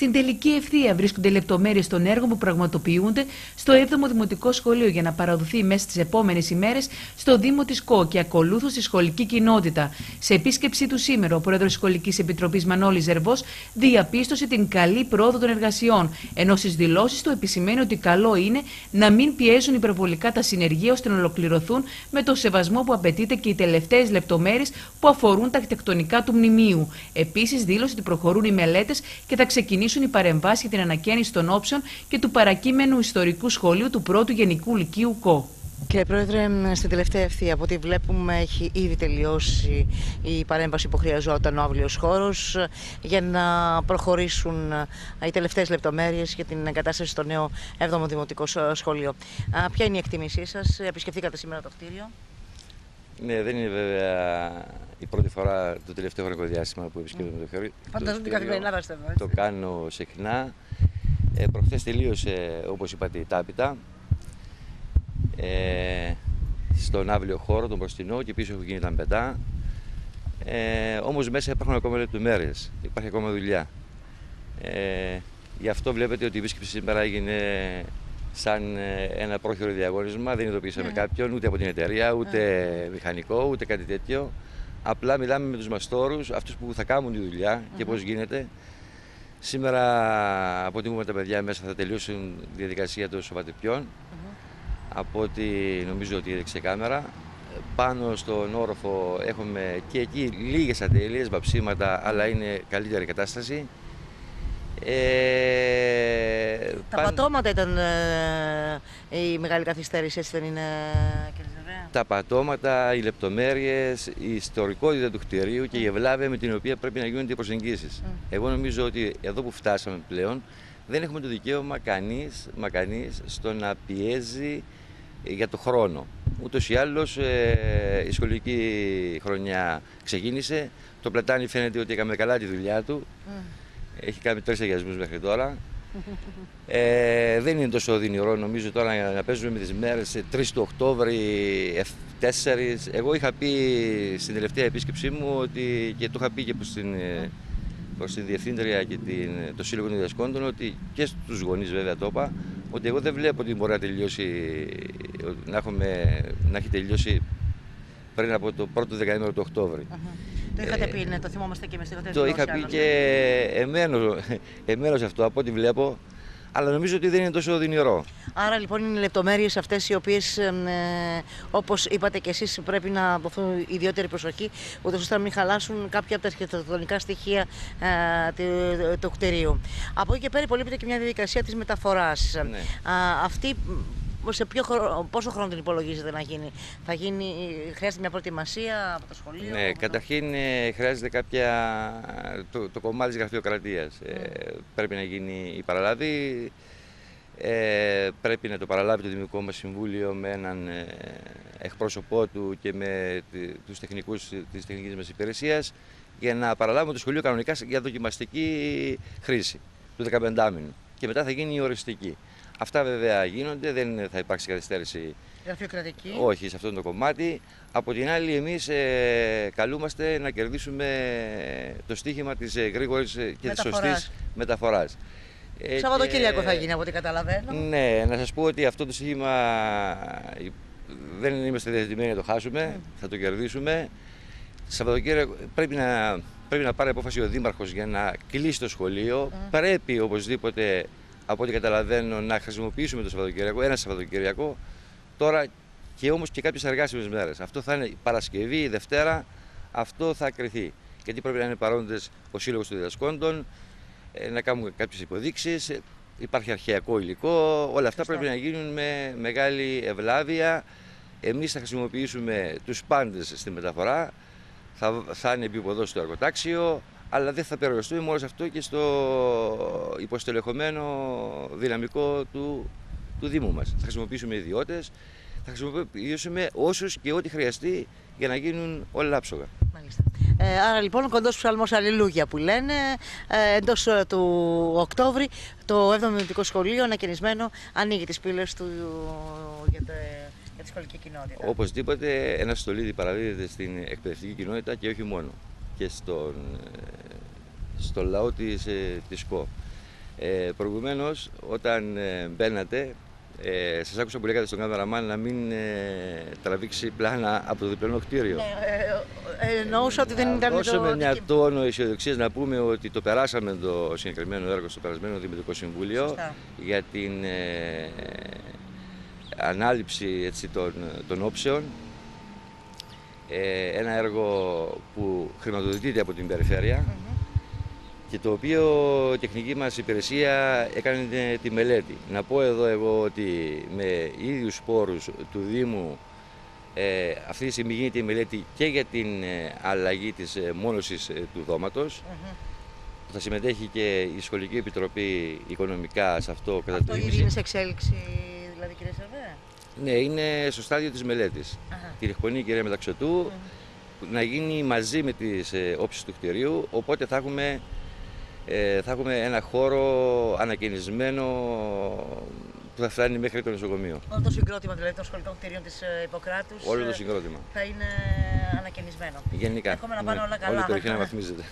Στην τελική ευθεία βρίσκονται λεπτομέρειες των έργων που πραγματοποιούνται στο 7ο Δημοτικό Σχολείο για να παραδοθεί μέσα στις επόμενες ημέρες στο Δήμο της ΚΟ και ακολούθως στη σχολική κοινότητα. Σε επίσκεψή του σήμερα, ο πρόεδρος της Σχολικής Επιτροπής Μανώλης Ζερβός διαπίστωσε την καλή πρόοδο των εργασιών, ενώ στις δηλώσεις του επισημαίνει ότι καλό είναι να μην πιέζουν υπερβολικά τα συνεργεία ώστε να ολοκληρωθούν με το σεβασμό που απαιτείται και οι τελευταίες λεπτομέρειες που αφορούν τα αρχιτεκτονικά του μνημείου. Επίσης, δήλωσε ότι προχωρούν οι μελέτες και θα ξεκινήσουν οι παρεμβάσεις για την ανακαίνιση των όψεων και του παρακείμενου ιστορικού σχολείου του πρώτου Γενικού Λυκείου ΚΟ. Κύριε Πρόεδρε, στην τελευταία ευθεία από ό,τι βλέπουμε έχει ήδη τελειώσει η παρέμβαση που χρειαζόταν ο αύλιος χώρος για να προχωρήσουν οι τελευταίες λεπτομέρειες για την εγκατάσταση στο νέο 7ο Δημοτικό Σχολείο. Ποια είναι η εκτίμησή σας, επισκεφτήκατε σήμερα το κτίριο; Ναι, δεν είναι βέβαια η πρώτη φορά το τελευταίο χρονικό διάστημα που επισκέπτομαι το κτίριο. Φανταζόμαι την καθημερινά θα Το κάνω συχνά. Ε, προχθές τελείωσε, όπως είπατε, η τάπητα ε, στον άβλιο χώρο, τον μπροστινό και πίσω έχουν γίνει τα μπετά. Ε, όμως μέσα υπάρχουν ακόμα λεπτομέρειες, υπάρχει ακόμα δουλειά. Ε, γι' αυτό βλέπετε ότι η επίσκεψη σήμερα έγινε σαν ε, ένα πρόχειρο διαγώνισμα. Δεν ειδοποιήσαμε yeah. Ναι. κάποιον, ούτε από την εταιρεία, ούτε yeah. μηχανικό, ούτε κάτι τέτοιο. Απλά μιλάμε με τους μαστόρους, αυτούς που θα κάνουν τη δουλειά και πώς γίνεται. Σήμερα, από ό,τι μου τα παιδιά μέσα, θα τελειώσουν τη διαδικασία των σωματεπιών από ό,τι νομίζω ότι έδειξε κάμερα. Πάνω στον όροφο έχουμε και εκεί λίγες ατέλειες, βαψίματα, αλλά είναι καλύτερη κατάσταση. Ε, Τα παν... πατώματα ήταν ε, η μεγάλη καθυστέρηση, έτσι δεν είναι κύριε Τα πατώματα, οι λεπτομέρειες, η ιστορικότητα του κτηρίου και η ευλάβεια με την οποία πρέπει να γίνονται οι προσεγγίσεις. Εγώ νομίζω ότι εδώ που φτάσαμε πλέον δεν έχουμε το δικαίωμα κανείς, μα κανείς στο να πιέζει για το χρόνο. Ούτως ή άλλως ε, η σχολική χρονιά ξεκίνησε. Το πλατάνι φαίνεται ότι έκαμε καλά τη δουλειά του. Έχει κάνει τρεις αγιασμούς μέχρι τώρα. Ε, δεν είναι τόσο οδυνηρό νομίζω τώρα να παίζουμε με τις μέρες 3 του Οκτώβρη, 4. Εγώ είχα πει στην τελευταία επίσκεψή μου ότι και το είχα πει και προς την, ε, προς την Διευθύντρια και την, το Σύλλογο των Διασκόντων ότι και στους γονείς βέβαια το είπα ότι εγώ δεν βλέπω ότι μπορεί να τελειώσει, να, έχουμε, να έχει τελειώσει πριν από το πρώτο δεκαήμερο του Οκτώβρη. Το είχατε πει, ναι, το θυμόμαστε και εμείς. Το είχα πει και εμένω, εμένω αυτό από ό,τι βλέπω αλλά νομίζω ότι δεν είναι τόσο οδυνηρό. Άρα λοιπόν είναι λεπτομέρειες αυτές οι οποίες ε, όπως είπατε και εσείς πρέπει να δοθούν ιδιαίτερη προσοχή ούτως ώστε να μην χαλάσουν κάποια από τα αρχιτεκτονικά στοιχεία ε, του, κτηρίου. Από εκεί και πέρα υπολείπεται και μια διαδικασία της μεταφοράς. Ναι. αυτή σε ποιο πόσο χρόνο την υπολογίζετε να γίνει, θα γίνει, χρειάζεται μια προετοιμασία από το σχολείο. Ναι, καταρχήν ε, χρειάζεται κάποια, το, το κομμάτι της γραφειοκρατίας. Ε, ναι. πρέπει να γίνει η παραλάβη, ε, πρέπει να το παραλάβει το Δημοτικό μας Συμβούλιο με έναν ε, εκπρόσωπό του και με τους τεχνικούς της τεχνικής μας υπηρεσίας για να παραλάβουμε το σχολείο κανονικά για δοκιμαστική χρήση του 15 μήνου και μετά θα γίνει η οριστική. Αυτά βέβαια γίνονται, δεν θα υπάρξει καθυστέρηση. Γραφειοκρατική. Όχι, σε αυτό το κομμάτι. Από την άλλη, εμείς ε, καλούμαστε να κερδίσουμε το στίχημα της ε, γρήγορης και της σωστής μεταφοράς. Ε, Σαββατοκύριακο θα γίνει από ό,τι καταλαβαίνω. Ναι, να σας πω ότι αυτό το στίχημα δεν είμαστε διαθετημένοι να το χάσουμε, mm. θα το κερδίσουμε. Σαββατοκύριακο πρέπει να, πρέπει να πάρει απόφαση ο Δήμαρχος για να κλείσει το σχολείο. Mm. Πρέπει οπωσδήποτε από ό,τι καταλαβαίνω, να χρησιμοποιήσουμε το Σαββατοκύριακο, ένα Σαββατοκύριακο, τώρα και όμως και κάποιες εργάσιμε μέρες. Αυτό θα είναι Παρασκευή, Δευτέρα, αυτό θα κρυθεί. Γιατί πρέπει να είναι παρόντες ο Σύλλογος των Διδασκόντων, ε, να κάνουμε κάποιες υποδείξεις, υπάρχει αρχαιακό υλικό, όλα αυτά πρέπει να γίνουν με μεγάλη ευλάβεια. Εμείς θα χρησιμοποιήσουμε τους πάντες στη μεταφορά, θα, θα είναι επίποδο στο εργοτάξιο, αλλά δεν θα περιοριστούμε μόνο σε αυτό και στο υποστελεχωμένο δυναμικό του, του Δήμου μας. Θα χρησιμοποιήσουμε ιδιώτες, θα χρησιμοποιήσουμε όσους και ό,τι χρειαστεί για να γίνουν όλα άψογα. Μάλιστα. Ε, άρα λοιπόν ο κοντός ψαλμός Αλληλούγια που λένε ε, εντός ε, του Οκτώβρη το 7ο Δημοτικό Σχολείο ανακαινισμένο ανοίγει τις πύλες του για, το, για τη σχολική κοινότητα. Οπωσδήποτε ένας στολίδι παραδίδεται στην εκπαιδευτική κοινότητα και όχι μόνο και στον, στο λαό της, ε, της ΚΟ. Ε, Προηγουμένως, όταν ε, μπαίνατε, ε, σας άκουσα που λέγατε στον κάμεραμάν να μην ε, τραβήξει πλάνα από το διπλανό κτίριο. Ναι, ε, ε, εννοούσα ότι δεν Να ήταν δώσουμε το... μια δική- τόνο αισιοδοξίας να πούμε ότι το περάσαμε το συγκεκριμένο έργο στο περασμένο Δημοτικό Συμβούλιο Σωστά. για την ε, ανάληψη έτσι, των, των όψεων. Ε, ένα έργο που χρηματοδοτείται από την περιφέρεια και το οποίο η τεχνική μας υπηρεσία έκανε τη μελέτη. Να πω εδώ εγώ ότι με ίδιους πόρους του Δήμου ε, αυτή τη στιγμή γίνεται η μελέτη και για την ε, αλλαγή της ε, μόνωσης ε, του δώματος. Μμμ. Θα συμμετέχει και η Σχολική Επιτροπή οικονομικά σε αυτό κατά Αυτό τη ήδη είναι σε εξέλιξη, δηλαδή κύριε Σερβέ. Ναι, είναι στο στάδιο της μελέτης. Αχα. Τη εκπονεί η κυρία Μεταξωτού να γίνει μαζί με τις ε, όψεις του κτηρίου, οπότε θα έχουμε, ε, θα έχουμε ένα χώρο ανακαινισμένο που θα φτάνει μέχρι το νοσοκομείο. Όλο το συγκρότημα δηλαδή των σχολικών κτηρίων της ε, Ιπποκράτους Όλο ε, το συγκρότημα. θα είναι ανακαινισμένο. Γενικά. Εύχομαι να πάνε ναι. όλα καλά. Όλη η περιοχή να βαθμίζεται.